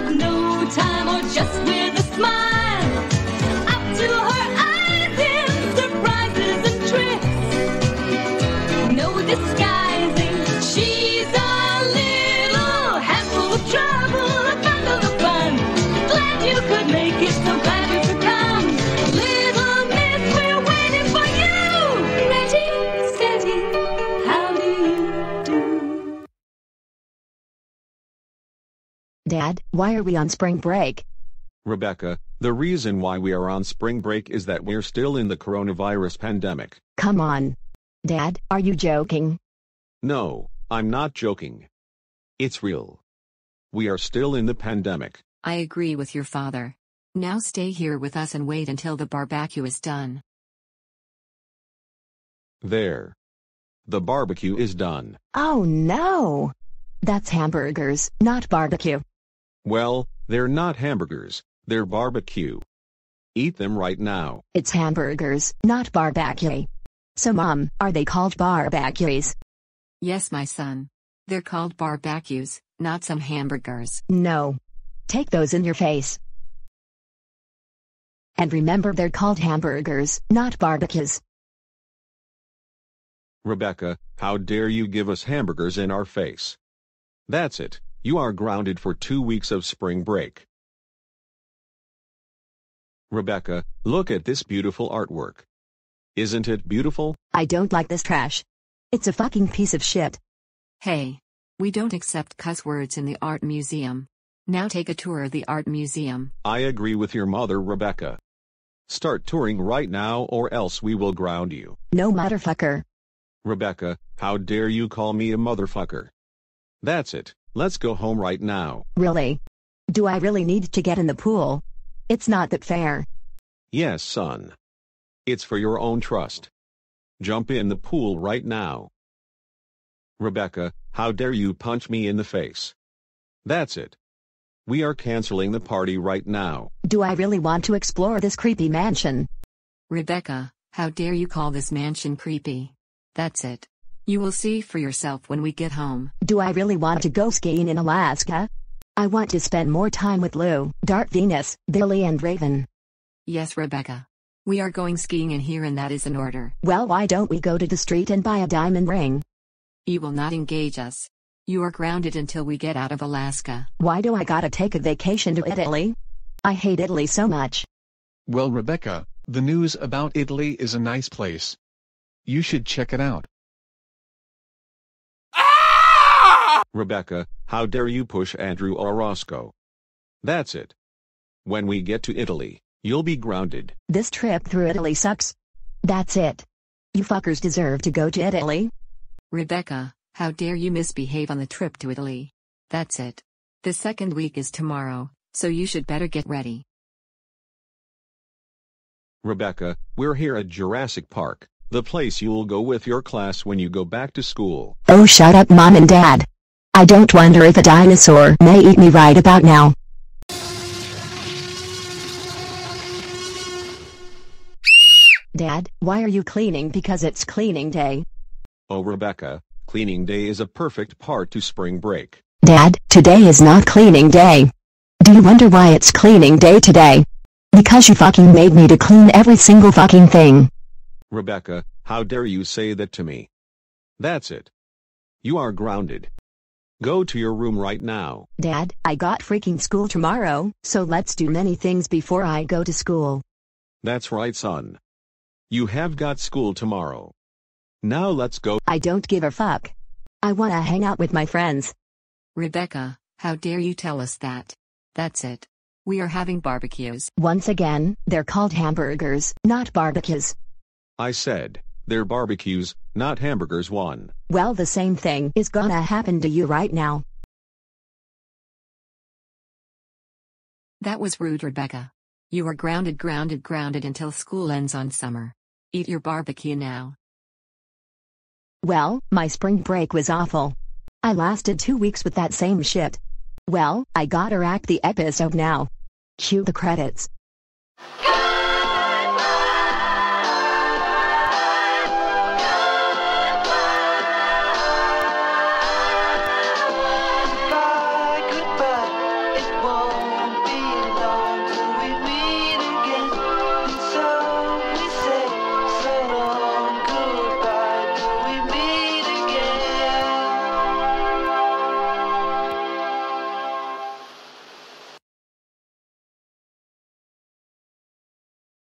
with no time or just with Dad, why are we on spring break? Rebecca, the reason why we are on spring break is that we're still in the coronavirus pandemic. Come on. Dad, are you joking? No, I'm not joking. It's real. We are still in the pandemic. I agree with your father. Now stay here with us and wait until the barbecue is done. There. The barbecue is done. Oh no! That's hamburgers, not barbecue. Well, they're not hamburgers, they're barbecue. Eat them right now. It's hamburgers, not barbecue. So mom, are they called barbecues? Yes, my son. They're called barbecues, not some hamburgers. No. Take those in your face. And remember they're called hamburgers, not barbecues. Rebecca, how dare you give us hamburgers in our face? That's it, you are grounded for two weeks of spring break. Rebecca, look at this beautiful artwork. Isn't it beautiful? I don't like this trash. It's a fucking piece of shit. Hey. We don't accept cuss words in the art museum. Now take a tour of the art museum. I agree with your mother, Rebecca. Start touring right now or else we will ground you. No motherfucker. Rebecca, how dare you call me a motherfucker? That's it, let's go home right now. Really? Do I really need to get in the pool? It's not that fair. Yes, son. It's for your own trust. Jump in the pool right now. Rebecca, how dare you punch me in the face? That's it. We are canceling the party right now. Do I really want to explore this creepy mansion? Rebecca, how dare you call this mansion creepy? That's it. You will see for yourself when we get home. Do I really want to go skiing in Alaska? I want to spend more time with Lou, Dart Venus, Billy and Raven. Yes, Rebecca. We are going skiing in here and that is an order. Well, why don't we go to the street and buy a diamond ring? You will not engage us. You are grounded until we get out of Alaska. Why do I gotta take a vacation to Italy? I hate Italy so much. Well, Rebecca, the news about Italy is a nice place. You should check it out. Rebecca, how dare you push Andrew or Roscoe? That's it. When we get to Italy, you'll be grounded. This trip through Italy sucks. That's it. You fuckers deserve to go to Italy. Rebecca, how dare you misbehave on the trip to Italy? That's it. The second week is tomorrow, so you should better get ready. Rebecca, we're here at Jurassic Park, the place you'll go with your class when you go back to school. Oh, shut up, mom and dad. I don't wonder if a dinosaur may eat me right about now. Dad, why are you cleaning because it's cleaning day? Oh, Rebecca, cleaning day is a perfect part to spring break. Dad, today is not cleaning day. Do you wonder why it's cleaning day today? Because you fucking made me to clean every single fucking thing. Rebecca, how dare you say that to me? That's it. You are grounded. Go to your room right now. Dad, I got freaking school tomorrow, so let's do many things before I go to school. That's right, son. You have got school tomorrow. Now let's go. I don't give a fuck. I wanna hang out with my friends. Rebecca, how dare you tell us that? That's it. We are having barbecues. Once again, they're called hamburgers, not barbecues. I said, they're barbecues, not hamburgers one. Well, the same thing is gonna happen to you right now. That was rude, Rebecca. You are grounded, grounded, grounded until school ends on summer. Eat your barbecue now. Well, my spring break was awful. I lasted two weeks with that same shit. Well, I gotta act the episode now. Cue the credits. Go